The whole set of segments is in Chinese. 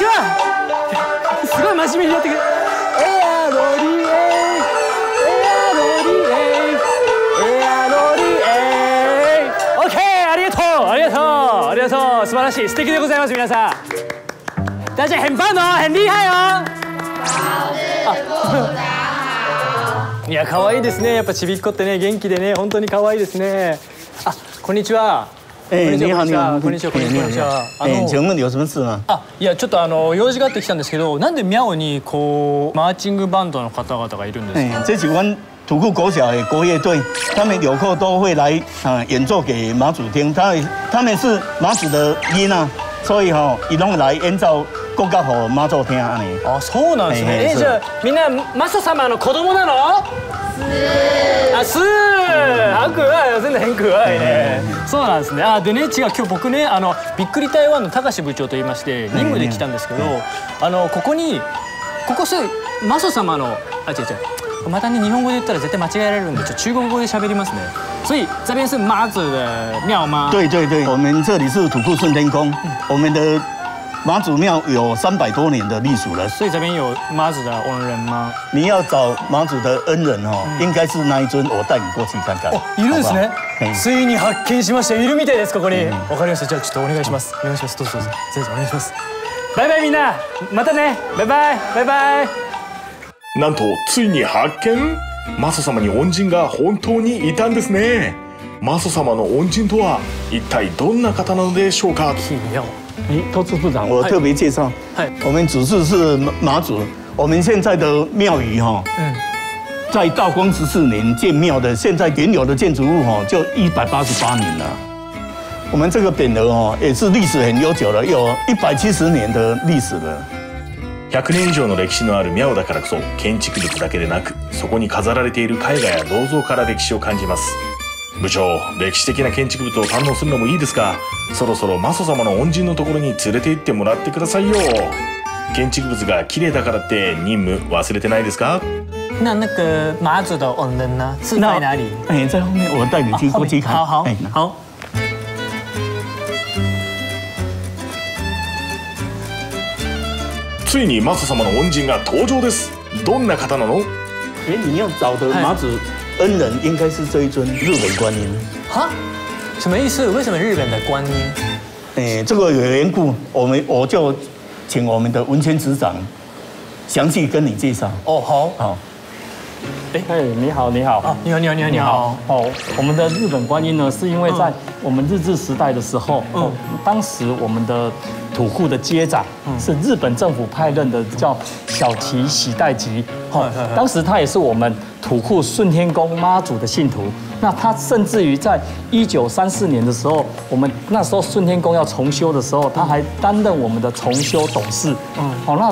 ちは。すごい真面目にやってくれ。エアロリエ。イエアロリエ。イエアロリエイオッケー。ありがとう。ありがとう。ありがとう。素晴らしい。素敵でございます皆さん。大家很棒哦很厉害哦いや可愛いですね。やっぱちびっこってね元気でね。本当に可愛いですね。あこんにちは。哎，你好，你好，こんにちはこんにちはこんにちは。あ哎，の请问有什么事吗？あいやちょっとあの用事があって来たんですけどなんで妙にこうマーチングバンドの方々がいるんです哎か，这几关土库国小的国乐队，他们有空都会来啊、呃演奏给马祖听。他们他们是马祖的音啊，所以哈、伊拢来演奏国歌给马祖听安尼。あそうなんですね。えええじゃあみんなマサ様の子供なの？可愛い真的很可愛いねそうなんですね。あでね違う今日僕ねあのびっくり台湾の高志部長と言いまして任務で来たんですけどあのここにここすマサ様のあ違う違うまたね日本語で言ったら絶対間違えられるんでちょ中国語で喋りますね。所以这边是妈祖的庙吗对对对，我们这里是土库顺天宫，我们的马祖庙有三百多年的历史了。所以这边有妈祖的恩人吗？你要找马祖的恩人哦，应该是那一尊，我带你过去看看。いるんですね。ついに発見しました。いるみたいですここに？わかりました。じゃあちょっとお願いします。お願いします。どうぞどうぞ。先生お願いします。バイバイみんな。またね。バイバイバイバイ。なんとついに発見マソ様に恩人が本当にいたんですねマソ様の恩人とは一体どんな方なのでしょうか？奇妙。哎，投资部长，我特别介绍嗨，我们主事是马马祖，我们现在的庙宇哈，嗯在道光十四年建庙的，现在原有的建筑物哈，就一百八十八年了。我们这个匾额哦，也是历史很悠久了，有一百七十年的历史了。 100年以上の歴史のある宮尾だからこそ建築物だけでなくそこに飾られている絵画や銅像から歴史を感じます 部長歴史的な建築物を堪能するのもいいですがそろそろマソ様の恩人のところに連れて行ってもらってくださいよ建築物が綺麗だからって任務忘れてないですか？那那个马祖的恩人呢？是在哪里？哎，在后面我带你去过去看。好好哎好。ついにマソ様の恩人が登場ですどんな方なの？哎，你要找的马祖恩人应该是这一尊日本观音。哈？什么意思？为什么日本的观音？哎，这个有缘故，我们我就请我们的文谦执长详细跟你介绍。哦，好。好，哎，你好，你好。啊，你好，你好，你好，你好。哦，我们的日本观音呢，是因为在我们日治时代的时候，嗯哦，当时我们的土库的接长是日本政府派任的，叫小崎喜代吉。哦当时他也是我们土库顺天宫妈祖的信徒。那他甚至于在一九三四年的时候，我们那时候顺天宫要重修的时候，他还担任我们的重修董事。嗯，好，那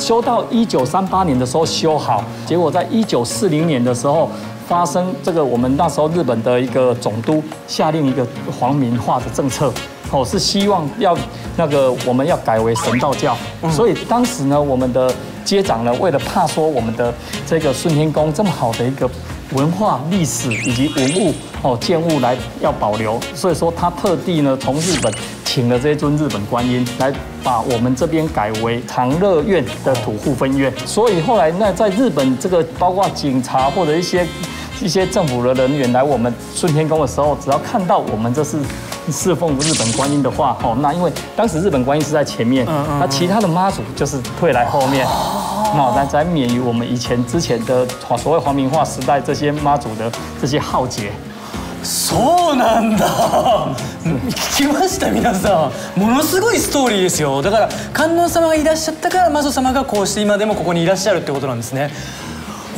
修到一九三八年的时候修好，结果在一九四零年的时候发生这个，我们那时候日本的一个总督下令一个皇民化的政策，哦，是希望要那个我们要改为神道教，所以当时呢，我们的接长呢，为了怕说我们的这个顺天宫这么好的一个文化、历史以及文物哦建物来要保留，所以说他特地呢从日本请了这尊日本观音来把我们这边改为长乐院的土户分院。所以后来那在日本这个包括警察或者一些一些政府的人员来我们顺天宫的时候，只要看到我们这是。侍奉日本观音的话，哦，那因为当时日本观音是在前面，那其他的妈祖就是退来后面，那来才免于我们以前之前的所谓皇民化时代这些妈祖的这些浩劫。そうなんだ聞きました皆さんものすごいストーリーですよだから観音様がいらっしゃったからマソ様がこうして今でもここにいらっしゃるってことなんですね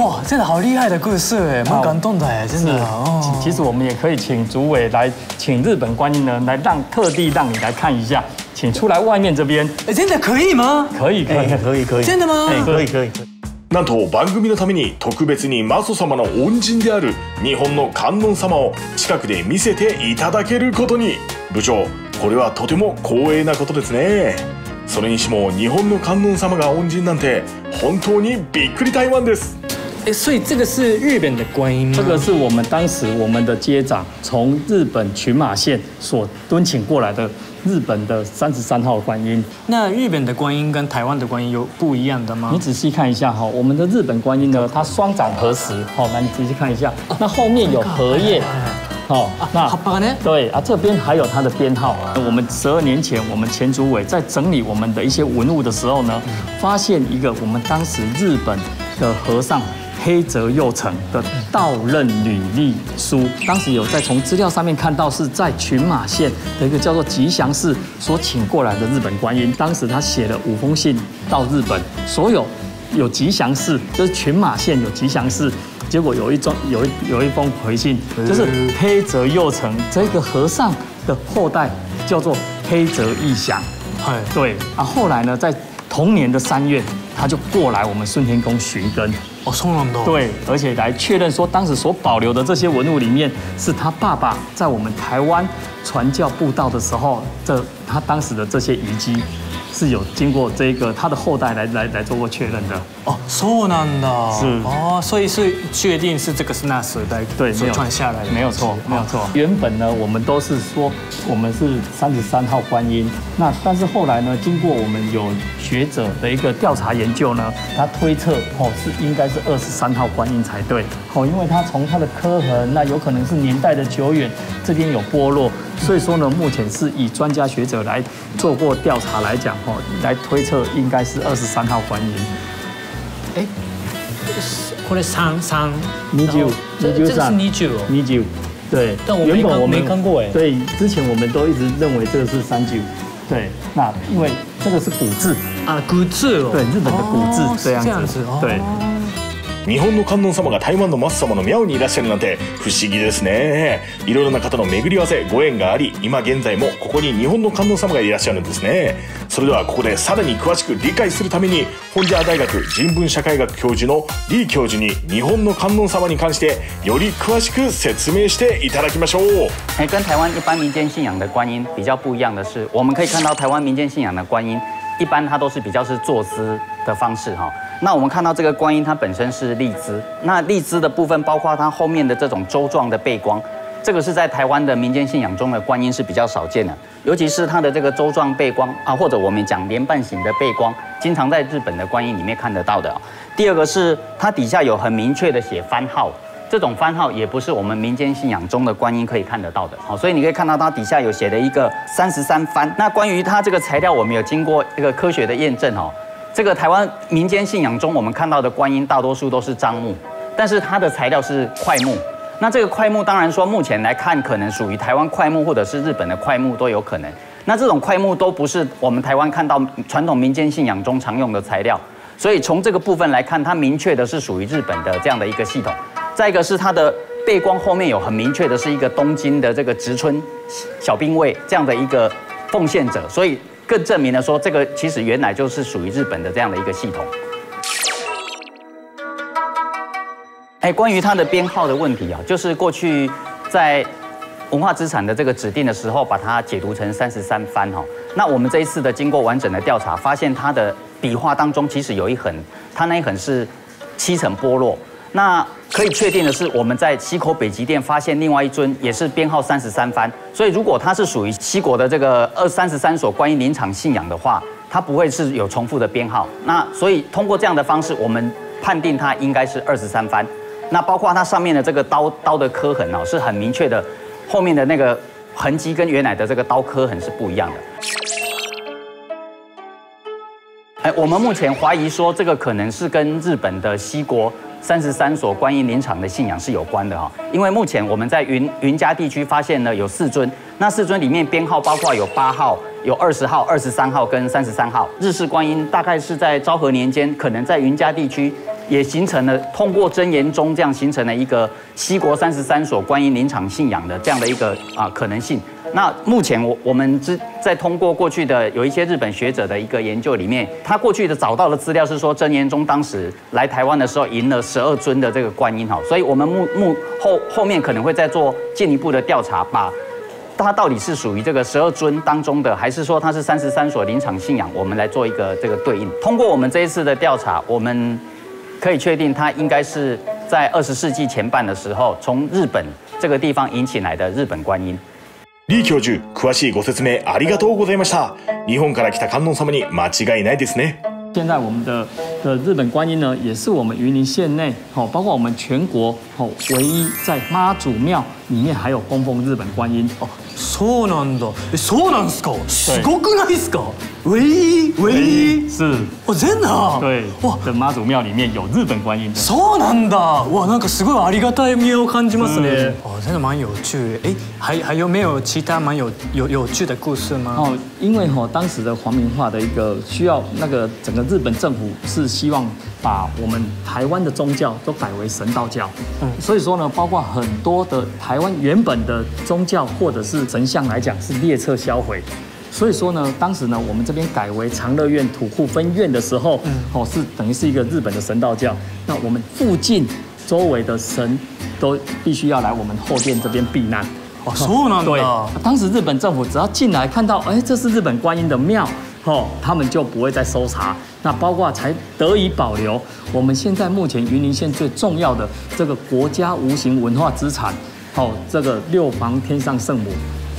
哇，真的好厉害的故事哎，蛮感动的哎，真的。哦其实我们也可以请主委来，请日本观音呢来让特地让你来看一下，请出来外面这边，哎，真的可以吗？可以可以哎，可以可以。真的吗？哎，可以可以。なんと番組のために特別にマソ様の恩人である日本の観音様を近くで見せていただけることに部長これはとても光栄なことですねそれにしても日本の観音様が恩人なんて本当にびっくり台湾です哎，所以这个是日本的观音吗？这个是我们当时我们的街长从日本群马县所敦请过来的日本的三十三号观音。那日本的观音跟台湾的观音有不一样的吗你？仔细看一下哈，我们的日本观音呢，它双掌合十，好，来你仔细看一下，那后面有荷叶，好，那好吧呢？对啊，这边还有它的编号。我们十二年前，我们前主委在整理我们的一些文物的时候呢，发现一个我们当时日本的和尚。黑泽佑成的道任履历书，当时有在从资料上面看到是在群马县的一个叫做吉祥寺所请过来的日本观音。当时他写了五封信到日本，所有有吉祥寺，就是群马县有吉祥寺。结果有一宗有一有一封回信，就是黑泽佑成这个和尚的后代叫做黑泽义祥。哎，对啊，后来呢，在同年的三月，他就过来我们顺天宫寻根。哦，そうなんだ。对，而且来确认说，当时所保留的这些文物里面，是他爸爸在我们台湾传教布道的时候，这他当时的这些遗迹， 是有经过这个他的后代来来来做过确认的。哦，そうなんだ。是哦，所以是确定是这个是那时代所对没有传下来的，没有错，没有错。原本呢，我们都是说我们是三十三号观音，那但是后来呢，经过我们有学者的一个调查研究呢，他推测哦是应该是二十三号观音才对哦，因为他从他的刻痕，那有可能是年代的久远，这边有剥落， 所以说呢，目前是以专家学者来做过调查来讲哦，来推测应该是二十三号观音。哎，これ三三米酒，这这个是米酒哦。米酒，对。但我没看没看过哎对，之前我们都一直认为这个是三九。对，那因为这个是古字，啊，古字哦。对，日本的古字哦这样子哦。对。日本の観音様が台湾のマス様の宮にいらっしゃるなんて不思議ですね。いろいろな方の巡り合わせご縁があり今現在もここに日本の観音様がいらっしゃるんですね。それではここでさらに詳しく理解するために本社大学人文社会学教授の李教授に日本の観音様に関してより詳しく説明していただきましょう，跟台湾一般民间信仰的观音比较不一样的是，我们可以看到台湾民间信仰的观音，一般它都是比较是坐姿的方式哈。那我们看到这个观音，它本身是立姿，那立姿的部分包括它后面的这种周状的背光，这个是在台湾的民间信仰中的观音是比较少见的，尤其是它的这个周状背光啊，或者我们讲莲瓣形的背光，经常在日本的观音里面看得到的。第二个是它底下有很明确的写番号。这种番号也不是我们民间信仰中的观音可以看得到的，好，所以你可以看到它底下有写的一个三十三番。那关于它这个材料，我们有经过一个科学的验证哦。这个台湾民间信仰中我们看到的观音，大多数都是樟木，但是它的材料是块木。那这个块木，当然说目前来看，可能属于台湾块木或者是日本的块木都有可能。那这种块木都不是我们台湾看到传统民间信仰中常用的材料，所以从这个部分来看，它明确的是属于日本的这样的一个系统。再一个是它的背光后面有很明确的是一个东京的这个植村小兵卫这样的一个奉献者，所以更证明了说这个其实原来就是属于日本的这样的一个系统。哎，关于它的编号的问题啊，就是过去在文化资产的这个指定的时候，把它解读成三十三番哈。那我们这一次的经过完整的调查，发现它的笔画当中其实有一横，它那一横是七层剥落。那可以确定的是，我们在西口北极殿发现另外一尊，也是编号三十三番。所以如果它是属于西国的这个二三十三所观音林场信仰的话，它不会是有重复的编号。那所以通过这样的方式，我们判定它应该是二十三番。那包括它上面的这个刀刀的刻痕哦，是很明确的，后面的那个痕迹跟原来的这个刀刻痕是不一样的。哎，我们目前怀疑说这个可能是跟日本的西国三十三所观音林场的信仰是有关的哈，因为目前我们在云云嘉地区发现呢有四尊，那四尊里面编号包括有八号、有二十号、二十三号跟三十三号。日式观音大概是在昭和年间，可能在云嘉地区也形成了通过真言宗这样形成了一个西国三十三所观音林场信仰的这样的一个啊可能性。那目前我我们之在通过过去的有一些日本学者的一个研究里面，他过去的找到的资料是说，真言宗当时来台湾的时候赢了十二尊的这个观音哈，所以我们目目后后面可能会再做进一步的调查，把它到底是属于这个十二尊当中的，还是说它是三十三所林场信仰，我们来做一个这个对应。通过我们这一次的调查，我们可以确定它应该是在二十世纪前半的时候，从日本这个地方引起来的日本观音。李教授、詳しいご説明ありがとうございました。日本から来た観音様に間違いないですね。现在我们的的日本观音呢，也是我们云林县内哦，包括我们全国哦，唯一在妈祖庙里面还有供奉日本观音哦。 そうなんだ。え、そうなんすか？すごくないですか？唯一唯一。是，哦，真的。对，哇，的妈祖庙里面有日本观音。そうなんだ。哇，なんかすごいありがたい味を感じますね。哦，真的蛮有趣。哎，还还有没有其他蛮有有有趣的故事吗？哦，因为哈、当时的皇民化的一个需要，那个整个日本政府是希望把我们台湾的宗教都改为神道教。嗯，所以说呢，包括很多的台湾原本的宗教或者是神像来讲是列册销毁。所以说呢，当时呢，我们这边改为长乐院土库分院的时候，哦，是等于是一个日本的神道教。那我们附近周围的神都必须要来我们后殿这边避难。哦，そうなん对だ。，当时日本政府只要进来看到，哎，这是日本观音的庙， 哦，他们就不会再搜查。那包括才得以保留我们现在目前云林县最重要的这个国家无形文化资产，哦，这个六房天上圣母，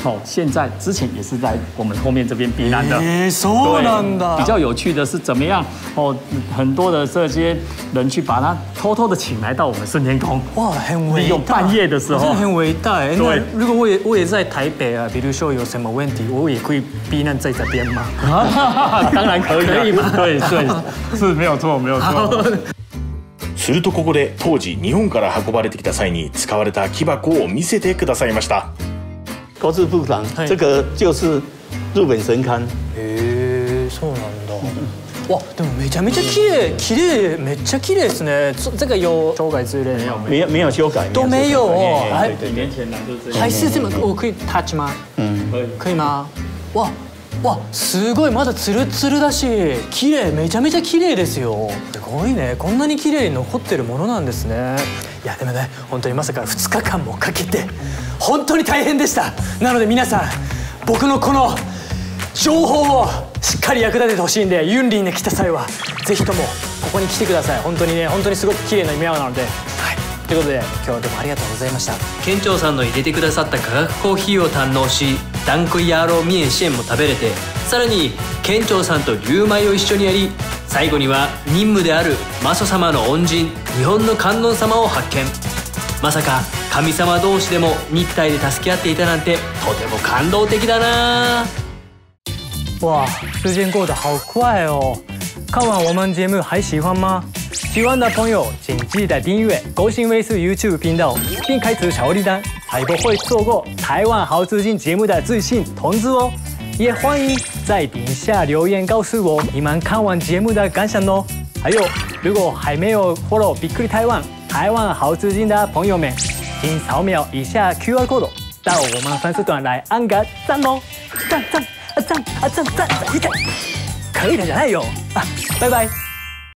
哦，现在之前也是在我们后面这边避难的。えー、そうなんだ。比较有趣的是怎么样哦，很多的这些人去把他偷偷的请来到我们顺天宫。哇，很伟大。利用半夜的时候真的很伟大哎。对那如果我也我也在台北啊，比如说有什么问题，我也可以避难在这边吗？当然可以、啊，可以吗对对，是没有错，没有错。するとここで当時日本から運ばれてきた際に使われた木箱を見せてくださいました。 高志部长嘿，这个就是日本神龛。へえそうなんだ。わでもめちゃめちゃ綺麗綺麗めっちゃ綺麗ですね。这这个有修改之类没有没有没有修改，都没有哦哎还对对对，前来就是这还是这么我可以 touch 吗？嗯，可以。可以吗？わ わすごいまだツルツルだし綺麗めちゃめちゃ綺麗ですよ。すごいねこんなに綺麗に残ってるものなんですね。いやでもね本当にまさか2日間もかけて本当に大変でした。なので皆さん僕のこの情報をしっかり役立ててほしいんでユンリンに来た際はぜひともここに来てください。本当にね本当にすごく綺麗な宮なのではい。ということで今日はどうもありがとうございました県庁さんの入れてくださった化学コーヒーを堪能しダンクヤーローミエンシェンも食べれてさらに県庁さんと龍米を一緒にやり最後には任務であるマソ様の恩人日本の観音様を発見まさか神様同士でも日体で助け合っていたなんてとても感動的だな哇，时间过得好快哦！看完我们节目还喜欢吗？喜欢的朋友请记得订阅“狗行卫视 YouTube 频道，并开启小铃铛，才不会错过台湾好资金节目的最新通知哦。也欢迎在底下留言告诉我你们看完节目的感想哦。还有，如果还没有 follow 比克利台湾台湾好资金的朋友们，请扫描以下 QR code 到我们粉丝团来按个赞哦，赞赞啊赞啊赞赞赞一赞，可以的じゃないよ啊，拜拜。